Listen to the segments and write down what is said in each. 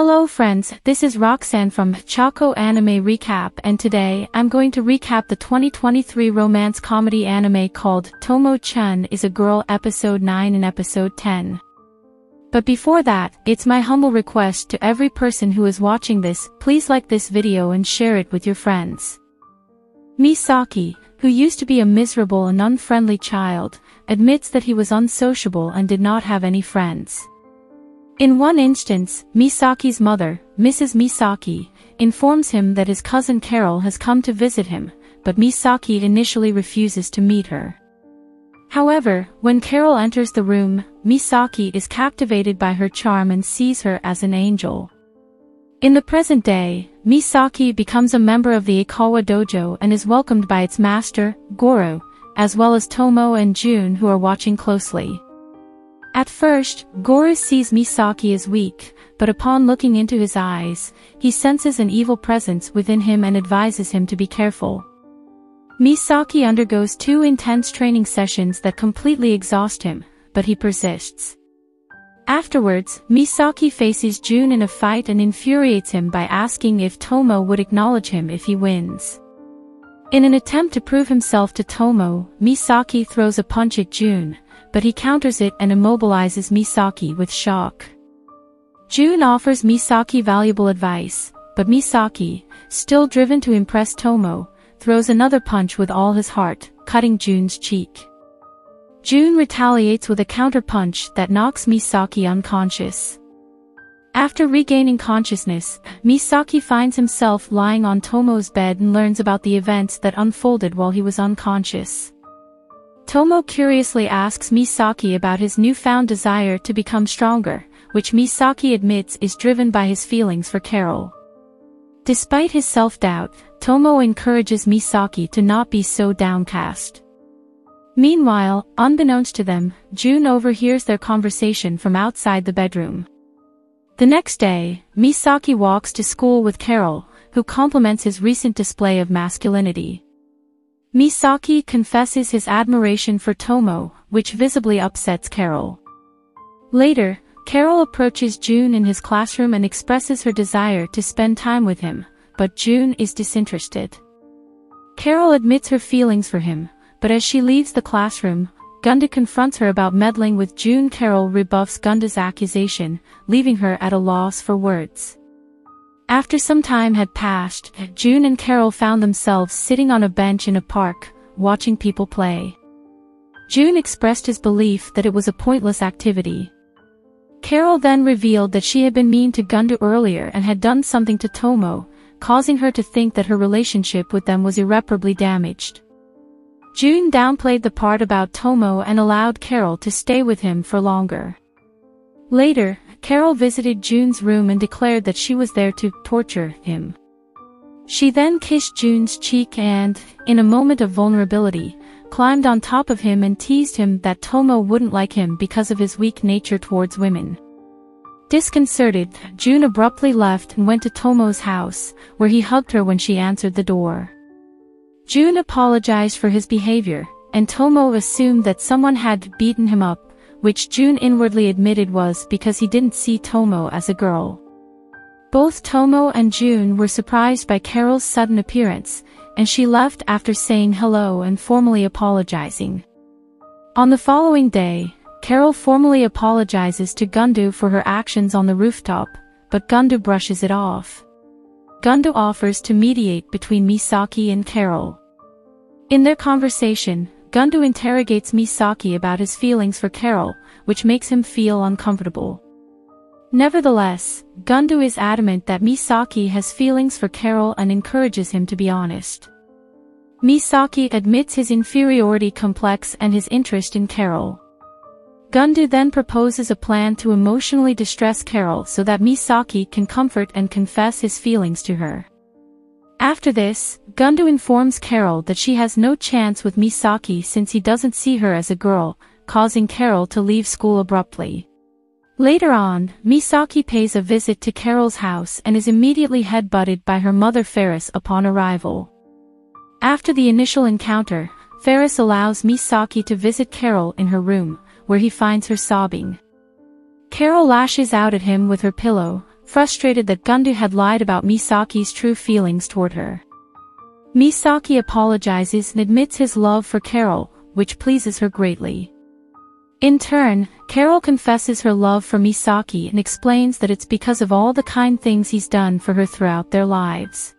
Hello friends, this is Roxanne from Choco Anime Recap and today I'm going to recap the 2023 romance comedy anime called Tomo-chan is a Girl episode 9 and episode 10. But before that, it's my humble request to every person who is watching this, please like this video and share it with your friends. Misaki, who used to be a miserable and unfriendly child, admits that he was unsociable and did not have any friends. In one instance, Misaki's mother, Mrs. Misaki, informs him that his cousin Carol has come to visit him, but Misaki initially refuses to meet her. However, when Carol enters the room, Misaki is captivated by her charm and sees her as an angel. In the present day, Misaki becomes a member of the Aizawa dojo and is welcomed by its master, Goro, as well as Tomo and June who are watching closely. At first, Goro sees Misaki as weak, but upon looking into his eyes, he senses an evil presence within him and advises him to be careful. Misaki undergoes two intense training sessions that completely exhaust him, but he persists. Afterwards, Misaki faces June in a fight and infuriates him by asking if Tomo would acknowledge him if he wins. In an attempt to prove himself to Tomo, Misaki throws a punch at June, but he counters it and immobilizes Misaki with shock. June offers Misaki valuable advice, but Misaki, still driven to impress Tomo, throws another punch with all his heart, cutting June's cheek. June retaliates with a counterpunch that knocks Misaki unconscious. After regaining consciousness, Misaki finds himself lying on Tomo's bed and learns about the events that unfolded while he was unconscious. Tomo curiously asks Misaki about his newfound desire to become stronger, which Misaki admits is driven by his feelings for Carol. Despite his self-doubt, Tomo encourages Misaki to not be so downcast. Meanwhile, unbeknownst to them, June overhears their conversation from outside the bedroom. The next day, Misaki walks to school with Carol, who compliments his recent display of masculinity. Misaki confesses his admiration for Tomo, which visibly upsets Carol. Later, Carol approaches June in his classroom and expresses her desire to spend time with him, but June is disinterested. Carol admits her feelings for him, but as she leaves the classroom, Gunda confronts her about meddling with June Carol rebuffs Gunda's accusation, leaving her at a loss for words. After some time had passed, June and Carol found themselves sitting on a bench in a park, watching people play. June expressed his belief that it was a pointless activity. Carol then revealed that she had been mean to Gunda earlier and had done something to Tomo, causing her to think that her relationship with them was irreparably damaged. June downplayed the part about Tomo and allowed Carol to stay with him for longer. Later, Carol visited June's room and declared that she was there to torture him. She then kissed June's cheek and, in a moment of vulnerability, climbed on top of him and teased him that Tomo wouldn't like him because of his weak nature towards women. Disconcerted, June abruptly left and went to Tomo's house, where he hugged her when she answered the door. June apologized for his behavior, and Tomo assumed that someone had beaten him up, which June inwardly admitted was because he didn't see Tomo as a girl. Both Tomo and June were surprised by Carol's sudden appearance, and she left after saying hello and formally apologizing. On the following day, Carol formally apologizes to Gundu for her actions on the rooftop, but Gundu brushes it off. Gundu offers to mediate between Misaki and Carol. In their conversation, Gunda interrogates Misaki about his feelings for Carol, which makes him feel uncomfortable. Nevertheless, Gundu is adamant that Misaki has feelings for Carol and encourages him to be honest. Misaki admits his inferiority complex and his interest in Carol. Gundu then proposes a plan to emotionally distress Carol so that Misaki can comfort and confess his feelings to her. After this, Gundu informs Carol that she has no chance with Misaki since he doesn't see her as a girl, causing Carol to leave school abruptly. Later on, Misaki pays a visit to Carol's house and is immediately headbutted by her mother Ferris upon arrival. After the initial encounter, Ferris allows Misaki to visit Carol in her room, where he finds her sobbing. Carol lashes out at him with her pillow, frustrated that Gundu had lied about Misaki's true feelings toward her. Misaki apologizes and admits his love for Carol, which pleases her greatly. In turn, Carol confesses her love for Misaki and explains that it's because of all the kind things he's done for her throughout their lives.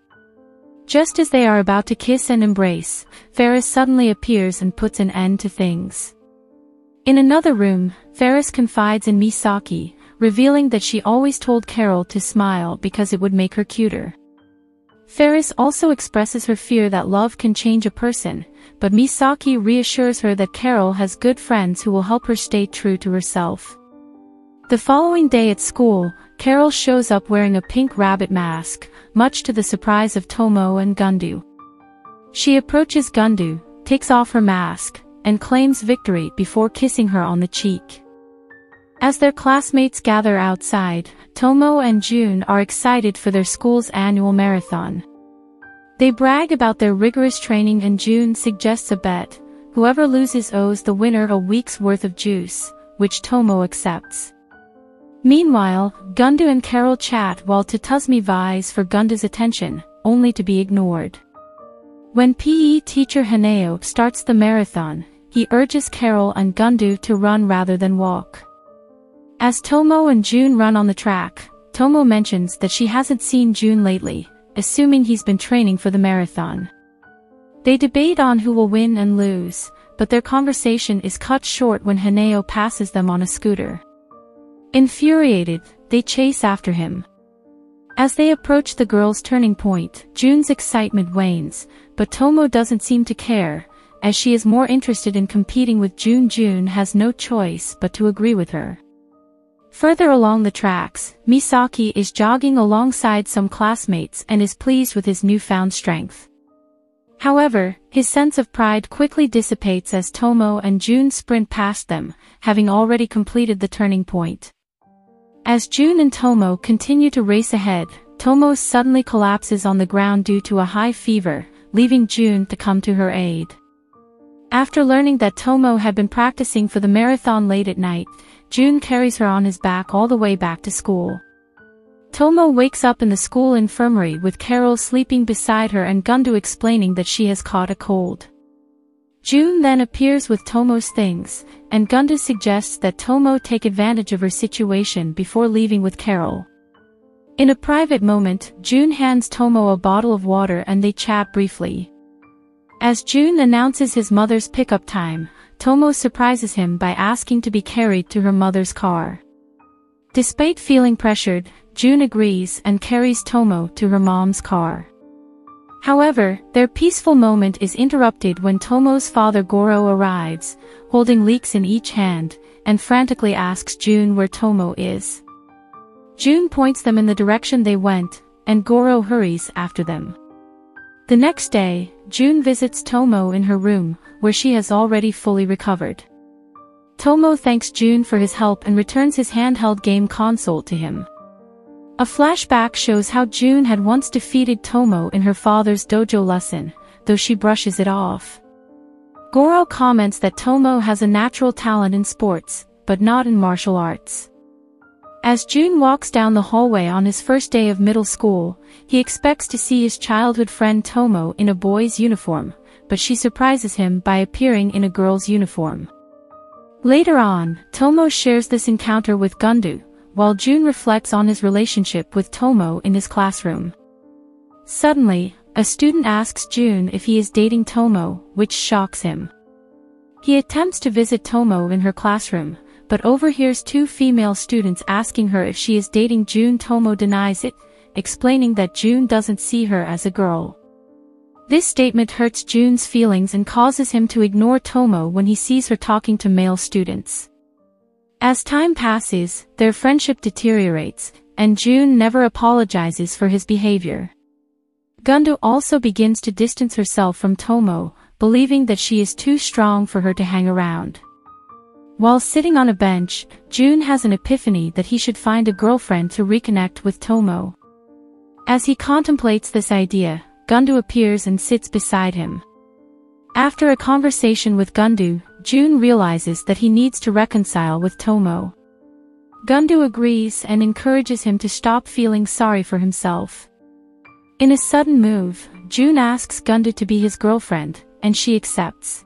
Just as they are about to kiss and embrace, Ferris suddenly appears and puts an end to things. In another room, Ferris confides in Misaki, revealing that she always told Carol to smile because it would make her cuter. Ferris also expresses her fear that love can change a person, but Misaki reassures her that Carol has good friends who will help her stay true to herself. The following day at school, Carol shows up wearing a pink rabbit mask, much to the surprise of Tomo and Gundu. She approaches Gundu, takes off her mask, and claims victory before kissing her on the cheek. As their classmates gather outside, Tomo and June are excited for their school's annual marathon. They brag about their rigorous training and June suggests a bet, whoever loses owes the winner a week's worth of juice, which Tomo accepts. Meanwhile, Gundu and Carol chat while Tatsumi vies for Gundu's attention, only to be ignored. When PE teacher Haneo starts the marathon, he urges Carol and Gundu to run rather than walk. As Tomo and June run on the track, Tomo mentions that she hasn't seen June lately, assuming he's been training for the marathon. They debate on who will win and lose, but their conversation is cut short when Haneo passes them on a scooter. Infuriated, they chase after him. As they approach the girl's turning point, June's excitement wanes, but Tomo doesn't seem to care, as she is more interested in competing with June June has no choice but to agree with her. Further along the tracks, Misaki is jogging alongside some classmates and is pleased with his newfound strength. However, his sense of pride quickly dissipates as Tomo and June sprint past them, having already completed the turning point. As June and Tomo continue to race ahead, Tomo suddenly collapses on the ground due to a high fever, leaving June to come to her aid. After learning that Tomo had been practicing for the marathon late at night, June carries her on his back all the way back to school. Tomo wakes up in the school infirmary with Carol sleeping beside her and Gundu explaining that she has caught a cold. June then appears with Tomo's things, and Gundu suggests that Tomo take advantage of her situation before leaving with Carol. In a private moment, June hands Tomo a bottle of water and they chat briefly. As June announces his mother's pickup time, Tomo surprises him by asking to be carried to her mother's car. Despite feeling pressured, June agrees and carries Tomo to her mom's car. However, their peaceful moment is interrupted when Tomo's father Goro arrives, holding leeks in each hand, and frantically asks June where Tomo is. June points them in the direction they went, and Goro hurries after them. The next day, June visits Tomo in her room, where she has already fully recovered. Tomo thanks June for his help and returns his handheld game console to him. A flashback shows how June had once defeated Tomo in her father's dojo lesson, though she brushes it off. Goro comments that Tomo has a natural talent in sports, but not in martial arts. As June walks down the hallway on his first day of middle school, he expects to see his childhood friend Tomo in a boy's uniform, but she surprises him by appearing in a girl's uniform. Later on, Tomo shares this encounter with Gundu, while June reflects on his relationship with Tomo in his classroom. Suddenly, a student asks June if he is dating Tomo, which shocks him. He attempts to visit Tomo in her classroom, but overhears two female students asking her if she is dating June Tomo denies it, explaining that June doesn't see her as a girl. This statement hurts June's feelings and causes him to ignore Tomo when he sees her talking to male students. As time passes, their friendship deteriorates, and June never apologizes for his behavior. Gundu also begins to distance herself from Tomo, believing that she is too strong for her to hang around. While sitting on a bench, June has an epiphany that he should find a girlfriend to reconnect with Tomo. As he contemplates this idea, Gundu appears and sits beside him. After a conversation with Gundu, June realizes that he needs to reconcile with Tomo. Gundu agrees and encourages him to stop feeling sorry for himself. In a sudden move, June asks Gundu to be his girlfriend, and she accepts.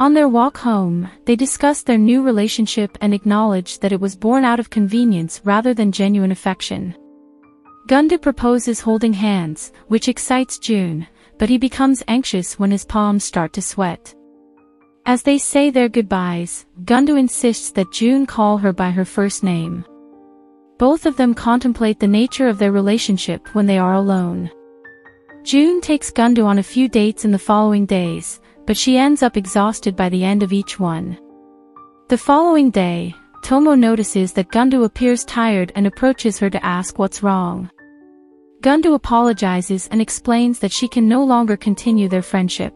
On their walk home, they discuss their new relationship and acknowledge that it was born out of convenience rather than genuine affection. Gundu proposes holding hands, which excites June, but he becomes anxious when his palms start to sweat. As they say their goodbyes, Gundu insists that June call her by her first name. Both of them contemplate the nature of their relationship when they are alone. June takes Gundu on a few dates in the following days, but she ends up exhausted by the end of each one. The following day, Tomo notices that Gundu appears tired and approaches her to ask what's wrong. Gundu apologizes and explains that she can no longer continue their friendship.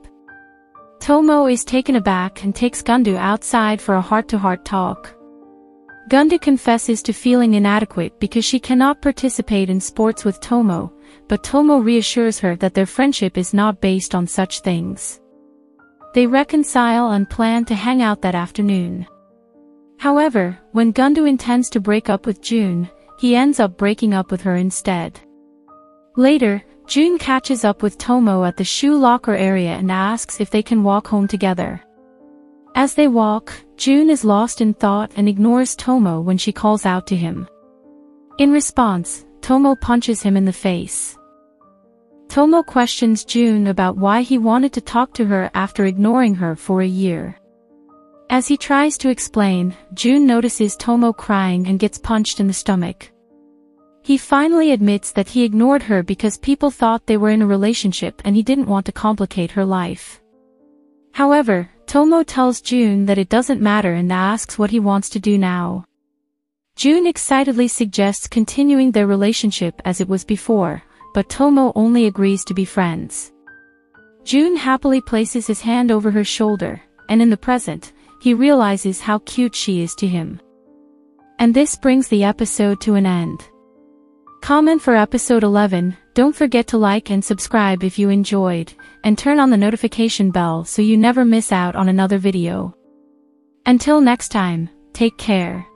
Tomo is taken aback and takes Gundu outside for a heart-to-heart -heart talk. Gundu confesses to feeling inadequate because she cannot participate in sports with Tomo, but Tomo reassures her that their friendship is not based on such things. They reconcile and plan to hang out that afternoon. However, when Gundu intends to break up with June, he ends up breaking up with her instead. Later, June catches up with Tomo at the shoe locker area and asks if they can walk home together. As they walk, June is lost in thought and ignores Tomo when she calls out to him. In response, Tomo punches him in the face. Tomo questions June about why he wanted to talk to her after ignoring her for a year. As he tries to explain, June notices Tomo crying and gets punched in the stomach. He finally admits that he ignored her because people thought they were in a relationship and he didn't want to complicate her life. However, Tomo tells June that it doesn't matter and asks what he wants to do now. June excitedly suggests continuing their relationship as it was before, but Tomo only agrees to be friends. June happily places his hand over her shoulder, and in the present, he realizes how cute she is to him. And this brings the episode to an end. Comment for episode 11, don't forget to like and subscribe if you enjoyed, and turn on the notification bell so you never miss out on another video. Until next time, take care.